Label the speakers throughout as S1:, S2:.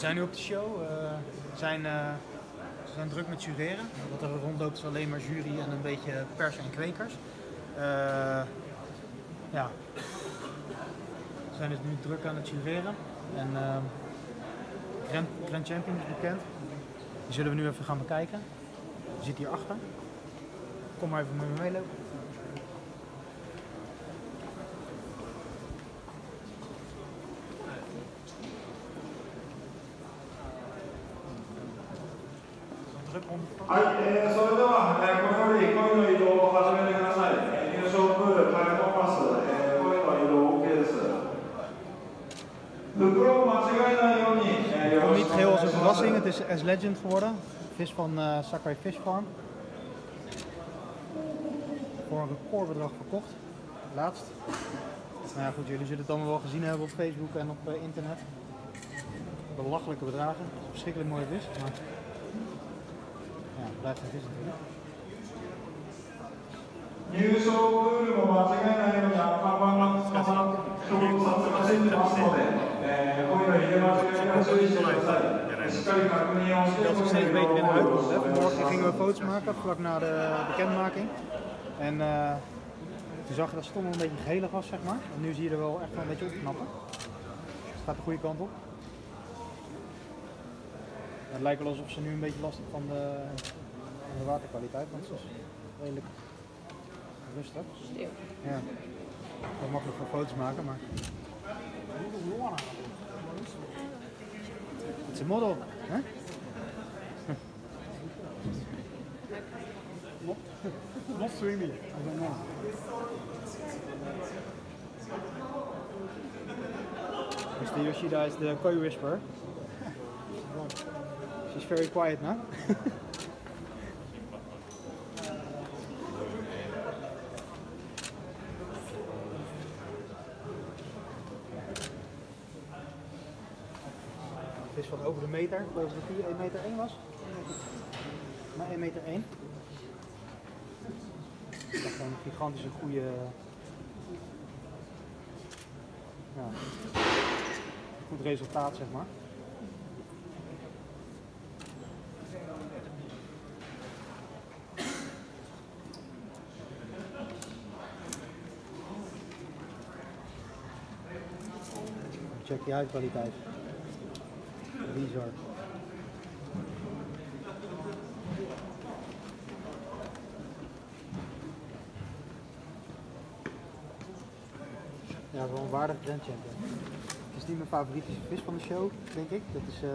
S1: zijn nu op de show. Eh, we zijn, eh, zijn druk met jureren. Wat er rondloopt is alleen maar jury en een beetje pers en kwekers. Eh, ja. We zijn dus nu druk aan het jureren. En Grand, Grand Champion is bekend. Die zullen we nu even gaan bekijken. Die zit hier achter. Kom maar even met me meelopen. Druk rond.
S2: はい、えー、それでは、えー、このより恋の移動を始めてください。えー入場プール、開放パス、えー、恋の移動 OK です。袋を間違えないように、えー、よ
S1: Komt
S2: ろし
S1: niet
S2: くお
S1: geheel
S2: 願い
S1: als
S2: し
S1: een
S2: ます。
S1: verrassing, het is S Legend geworden. Vis van eh Sakai Fish Farm. Voor een recordbedrag verkocht. Laatst. Nou ja goed, jullie zullen het allemaal wel gezien hebben op Facebook en op eh, internet. Belachelijke bedragen. Verschrikkelijk mooie vis. Maar ja, het blijft een vis natuurlijk.
S2: 入場プールも間違えないように、看板が捕まって、表札がついてますので、えー、恋の入れ間違いには注意してください。しっかり確認をして、
S1: Dat is
S2: 恋
S1: steeds
S2: の移
S1: beter in de
S2: 動
S1: uitkomst. Hè.
S2: を
S1: Vanmorgen gingen we foto's maken, vlak na de bekendmaking. En eh, toen zag je dat Stommel een beetje gelig was, zeg maar. En nu zie je er wel echt wel een beetje opknappen. Het gaat de goede kant op. Het lijkt wel alsof ze nu een beetje last van de, van de waterkwaliteit, want ze is redelijk rustig.
S3: Stil.
S1: Ja. Wel makkelijk voor foto's maken, maar... Het is een model, hè?
S4: Not swimming. I don't know.
S1: Mr. Yoshida is the koi whisperer. Very quiet now. Vis van over de meter, geloof dat die 1 meter 1 was. Maar 1 meter 1. Dat is een gigantische goede. Ja, goed resultaat, zeg maar. Die huidkwaliteit. Bizar. Ja, wel een waardig Grand Champion. Is niet mijn favoriete vis van de show, denk ik. Dat is eh,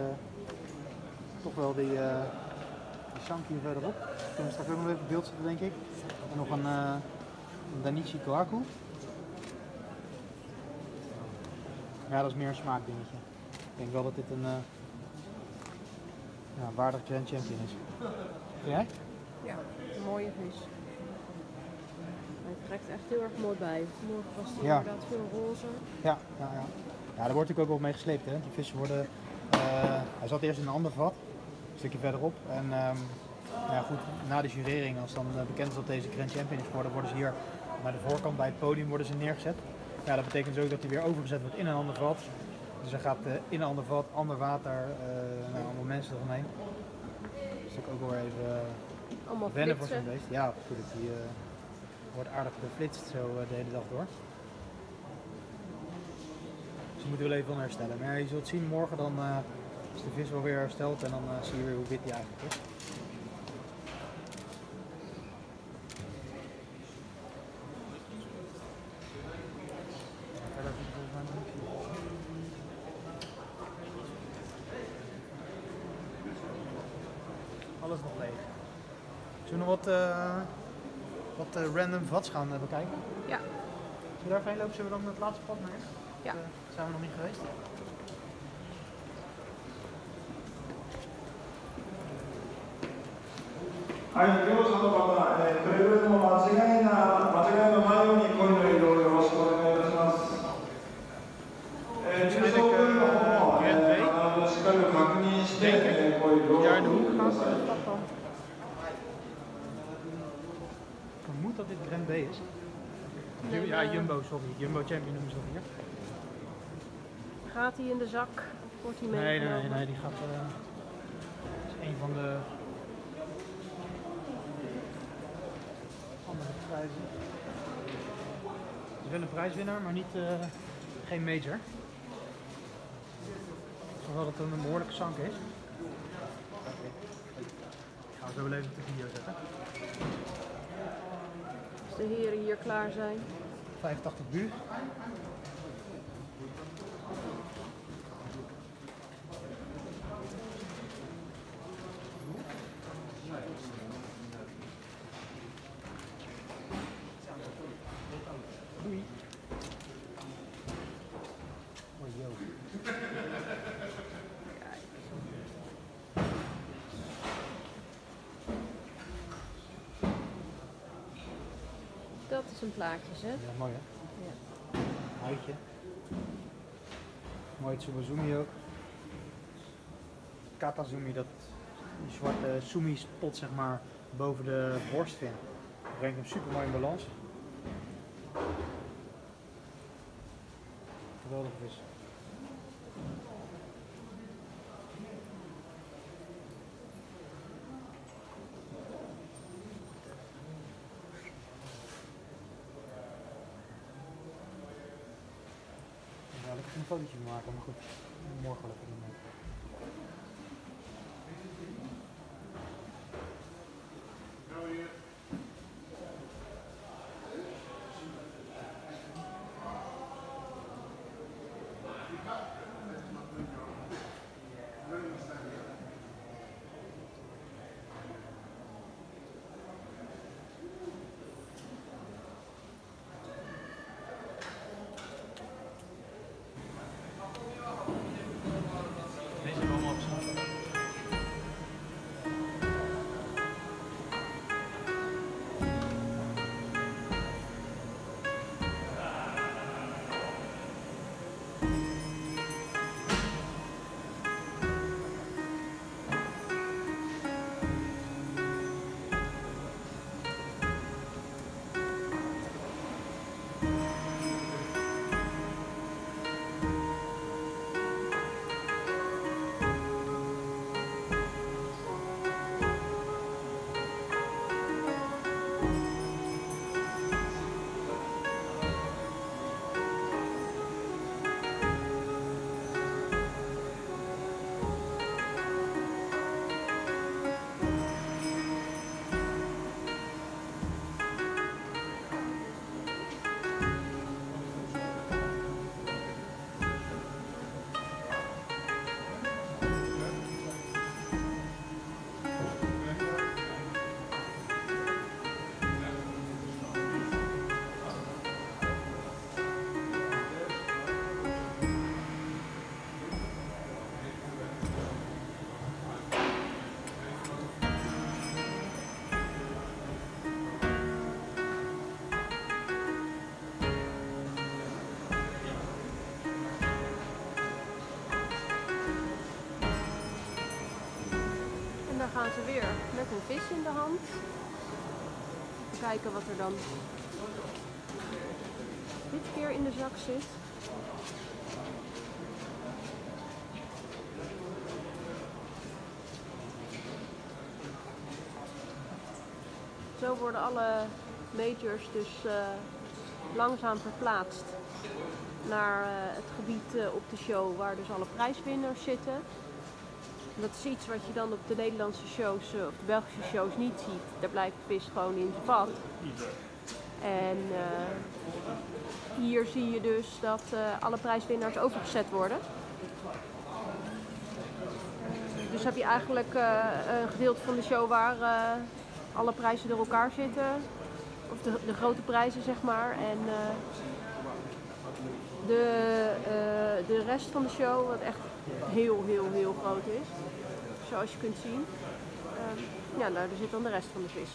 S1: toch wel die, eh die hier verderop. Kunnen we straks ook nog even beeld zetten, denk ik. En nog een, eh een Danichi Kohaku. Ja, dat is meer een smaakdingetje. Ik denk wel dat dit een eh, ja, waardig Grand Champion is. Jij?
S3: Ja, een mooie vis. Hij trekt echt heel erg mooi bij. Morgen was hij
S1: Ja.
S3: inderdaad veel roze.
S1: Ja, ja, ja. ja daar wordt natuurlijk ook wel mee gesleept. Hè? Die vissen worden. eh, hij zat eerst in een ander vat, een stukje verderop. En ehm, ja, goed, na de jurering, als dan eh, bekend is dat deze Grand Champion is geworden, worden ze hier naar de voorkant bij het podium worden ze neergezet. Ja, dat betekent dus ook dat hij weer overgezet wordt in een ander vat. Dus hij gaat eh, in een ander vat, ander water, eh, nou, allemaal mensen eromheen. Dat is natuurlijk ook wel even eh,
S3: Allemaal
S1: wennen voor zo'n beest. Ja, natuurlijk. Die wordt aardig geflitst zo de hele dag door. Dus die moeten we wel even van herstellen. Maar je zult zien morgen dan is de vis wel weer hersteld en dan zie je weer hoe wit die eigenlijk is. Verder is het volgens mij nog niks Alles nog leeg. Zullen we nog wat, eh, wat eh, random vats gaan eh, bekijken?
S3: Ja.
S1: Zullen we daar even heen lopen? Zullen we dan het laatste pad naar?
S3: Ja.
S1: Eh, zijn we nog niet geweest?
S2: Hi はい、両者の方、えー、くれぐれも間違いな間違いのないように恋の移動をよろしくお願いいたします。えー、入場プールの方も、えー、必ずしっかりと確認して、
S1: ja, de hoek
S3: gaat,
S1: Ik vermoed dat dit Grand B is. Ja, Jumbo, sorry. Jumbo Champion noemen ze dat hier.
S3: Gaat hij in de zak? of Wordt hij
S1: mee? Nee, nee, nee, die gaat. Uh, is een van de. andere prijzen. Het is een prijswinnaar, maar niet, eh, geen major. Dat het een behoorlijke zank is. Ik ga zo even op de video zetten.
S3: Als de heren hier klaar zijn.
S1: 85 bu.
S3: Dat is een plaatje, hè?
S1: Ja, mooi hè?
S3: Ja.
S1: Huidje. Mooi Tsubazumi ook. Katazumi, dat die zwarte sumi spot zeg maar boven de borstvin. Dat brengt hem super mooi in balans. Geweldige vis. Een fotootje maken, maar goed. Morgen even doen.
S3: Gaan ze weer met een vis in de hand. Kijken wat er dan dit keer in de zak zit. Zo worden alle majors dus eh, langzaam verplaatst naar eh, het gebied eh, op de show waar dus alle prijswinners zitten. Dat is iets wat je dan op de Nederlandse shows eh, of de Belgische shows niet ziet. Daar blijft de vis gewoon in zijn vat. En eh, hier zie je dus dat eh, alle prijswinnaars overgezet worden. Dus heb je eigenlijk een gedeelte van de show waar alle prijzen door elkaar zitten. Of de, de grote prijzen, zeg maar. En de, de rest van de show, wat echt heel, heel, heel groot is. Zoals je kunt zien. Ehm, ja, nou, daar zit dan de rest van de vis.